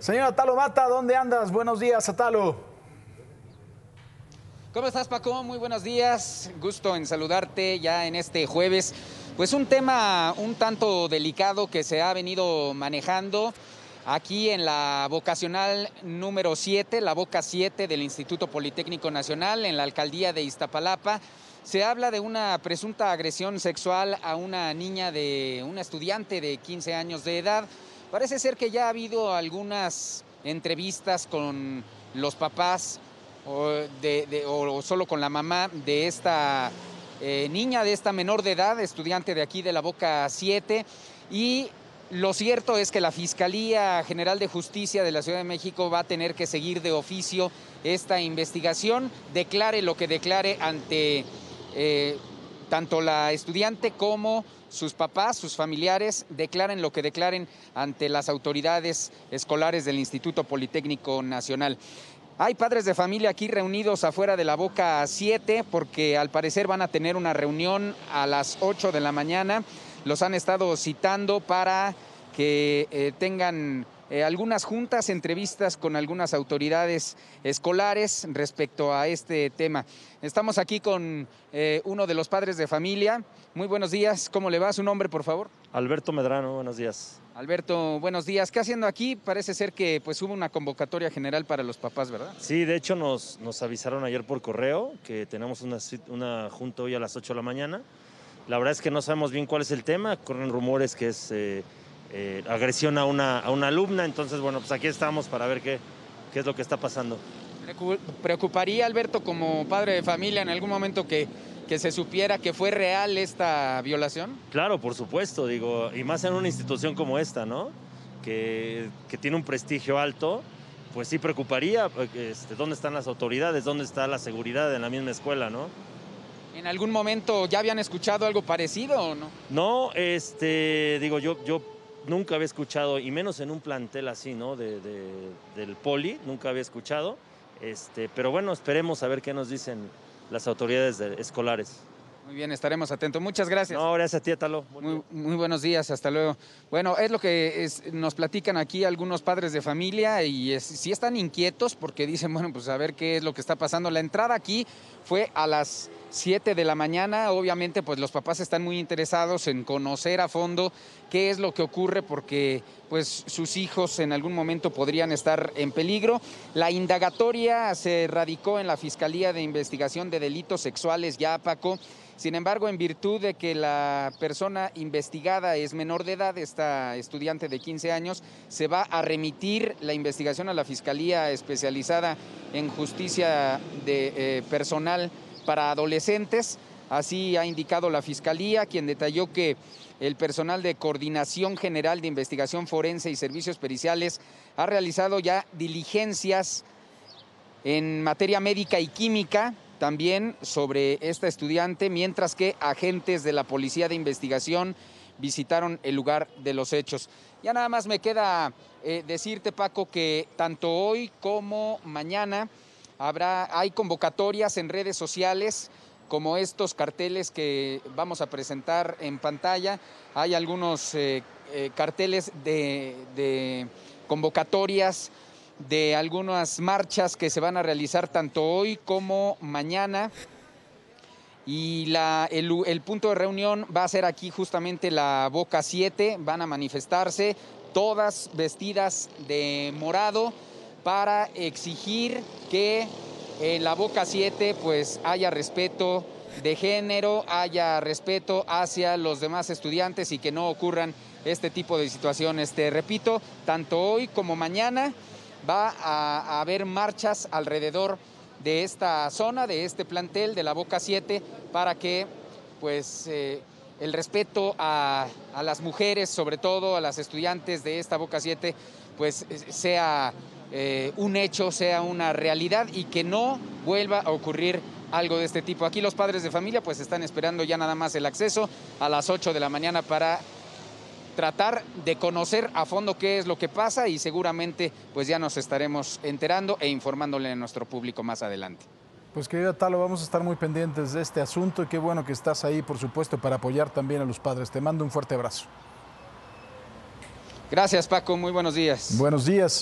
Señor Atalo Mata, ¿dónde andas? Buenos días, Atalo. ¿Cómo estás, Paco? Muy buenos días. Gusto en saludarte ya en este jueves. Pues un tema un tanto delicado que se ha venido manejando aquí en la vocacional número 7, la Boca 7 del Instituto Politécnico Nacional, en la alcaldía de Iztapalapa. Se habla de una presunta agresión sexual a una niña de una estudiante de 15 años de edad. Parece ser que ya ha habido algunas entrevistas con los papás o, solo con la mamá de esta eh, niña, de esta menor de edad, estudiante de aquí de la Boca 7. Y lo cierto es que la Fiscalía General de Justicia de la Ciudad de México va a tener que seguir de oficio esta investigación, declare lo que declare ante eh, tanto la estudiante como sus papás, sus familiares, declaren lo que declaren ante las autoridades escolares del Instituto Politécnico Nacional. Hay padres de familia aquí reunidos afuera de la Boca 7 porque al parecer van a tener una reunión a las 8 de la mañana. Los han estado citando para que eh, tengan eh, algunas juntas, entrevistas con algunas autoridades escolares respecto a este tema. Estamos aquí con eh, uno de los padres de familia. Muy buenos días, ¿cómo le va? Su nombre, por favor. Alberto Medrano, buenos días. Alberto, buenos días. ¿Qué haciendo aquí? Parece ser que pues hubo una convocatoria general para los papás, ¿verdad? Sí, de hecho nos, nos avisaron ayer por correo que tenemos una, una junta hoy a las 8 de la mañana. La verdad es que no sabemos bien cuál es el tema, corren rumores que es eh, eh, agresión a una, a una alumna. Entonces, bueno, pues aquí estamos para ver qué, qué es lo que está pasando. ¿Preocuparía, Alberto, como padre de familia, en algún momento que, que se supiera que fue real esta violación? Claro, por supuesto, digo, y más en una institución como esta, ¿no? Que, que tiene un prestigio alto, pues sí preocuparía, este, ¿dónde están las autoridades? ¿Dónde está la seguridad en la misma escuela, no? ¿En algún momento ya habían escuchado algo parecido o no? No, este, digo, yo, yo nunca había escuchado, y menos en un plantel así, ¿no? De, del poli, nunca había escuchado. Este, pero bueno, esperemos a ver qué nos dicen las autoridades escolares. Muy bien, estaremos atentos. Muchas gracias. No, gracias a ti, Atalo. Muy, muy, buenos días, hasta luego. Bueno, es lo que nos platican aquí algunos padres de familia y si sí están inquietos porque dicen, bueno, pues a ver qué es lo que está pasando. La entrada aquí fue a las 7 de la mañana. Obviamente, pues los papás están muy interesados en conocer a fondo qué es lo que ocurre porque pues sus hijos en algún momento podrían estar en peligro. La indagatoria se radicó en la Fiscalía de Investigación de Delitos Sexuales ya Paco. Sin embargo, en virtud de que la persona investigada es menor de edad, esta estudiante de 15 años, se va a remitir la investigación a la Fiscalía especializada en justicia de eh, personal para adolescentes. Así ha indicado la Fiscalía, quien detalló que el personal de Coordinación General de Investigación Forense y Servicios Periciales ha realizado ya diligencias en materia médica y química también sobre esta estudiante, mientras que agentes de la Policía de Investigación visitaron el lugar de los hechos. Ya nada más me queda eh, decirte, Paco, que tanto hoy como mañana Habrá, hay convocatorias en redes sociales como estos carteles que vamos a presentar en pantalla. Hay algunos eh, eh, carteles de, convocatorias de algunas marchas que se van a realizar tanto hoy como mañana. Y la, el, punto de reunión va a ser aquí justamente la Boca 7. Van a manifestarse todas vestidas de morado para exigir que en la Boca 7 pues haya respeto de género, haya respeto hacia los demás estudiantes y que no ocurran este tipo de situaciones. Te repito, tanto hoy como mañana va a, haber marchas alrededor de esta zona, de este plantel de la Boca 7, para que pues eh, el respeto a, las mujeres, sobre todo a las estudiantes de esta Boca 7, pues sea eh, un hecho, sea una realidad y que no vuelva a ocurrir algo de este tipo. Aquí los padres de familia pues están esperando ya nada más el acceso a las 8 de la mañana para tratar de conocer a fondo qué es lo que pasa y seguramente pues ya nos estaremos enterando e informándole a nuestro público más adelante. Pues querida Talo, vamos a estar muy pendientes de este asunto y qué bueno que estás ahí, por supuesto, para apoyar también a los padres. Te mando un fuerte abrazo. Gracias, Paco. Muy buenos días. Buenos días.